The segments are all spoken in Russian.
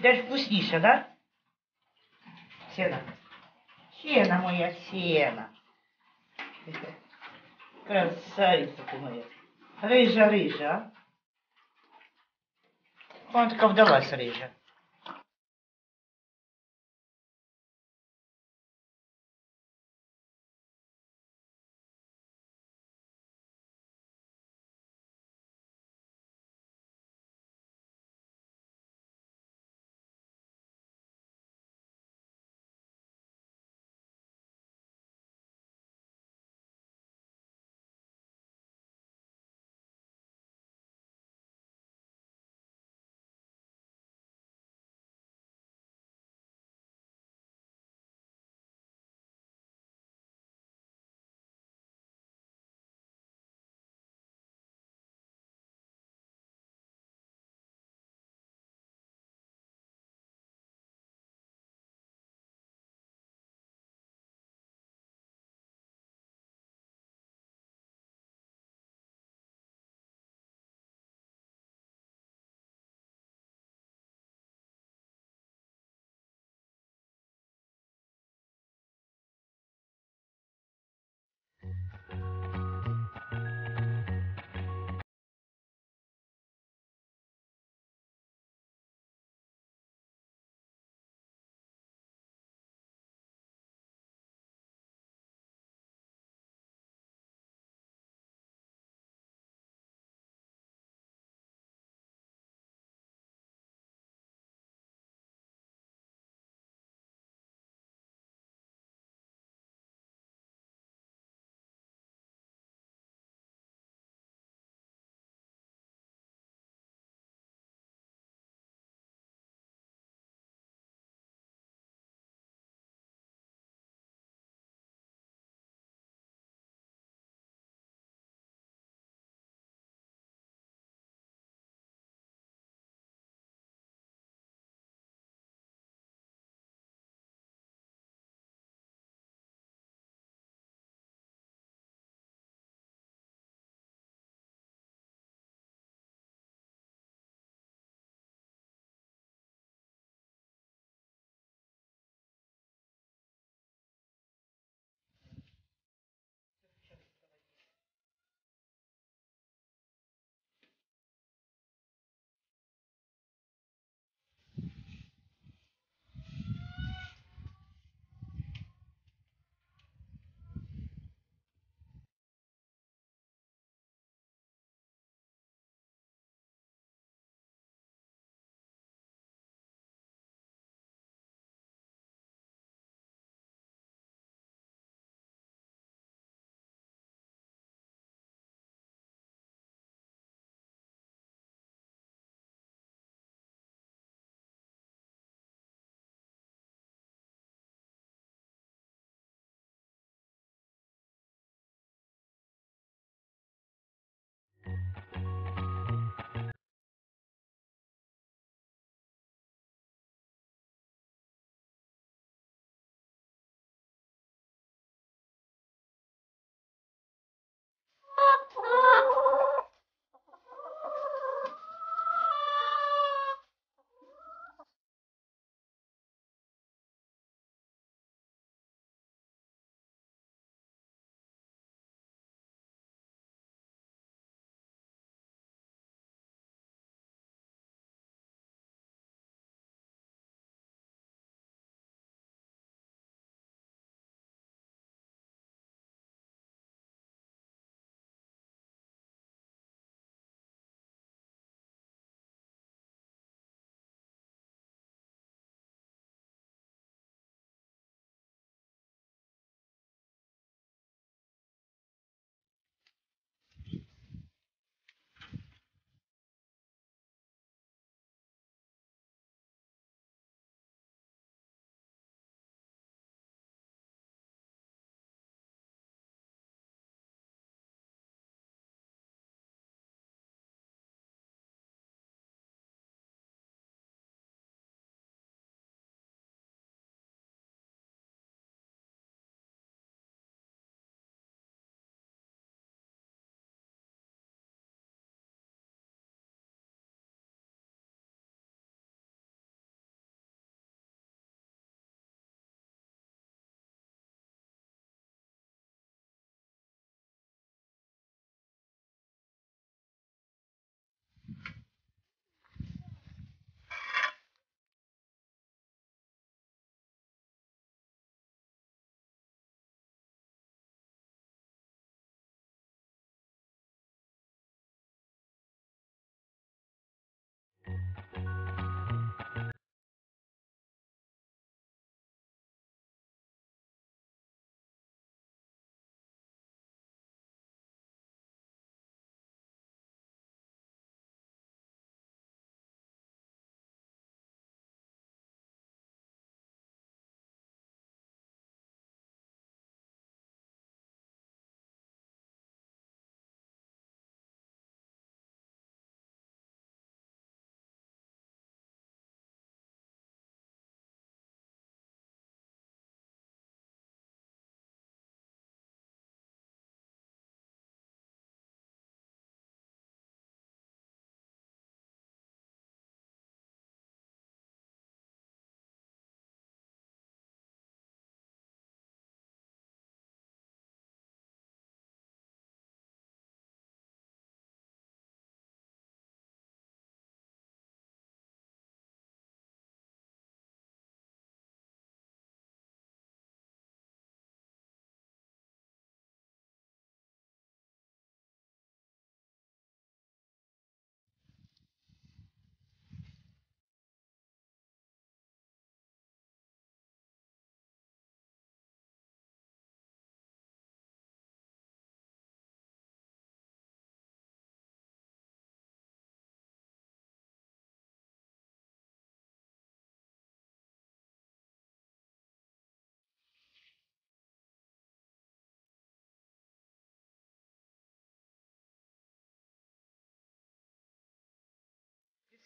Де вкусніше, да? Сіна. Сіна моя, сіна. Красавиця ти моя. Рижа, рижа. а? Вона така вдалась рижа.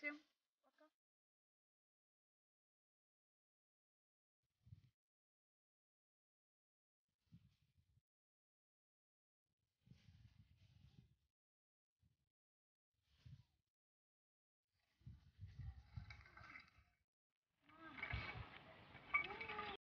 Вулиці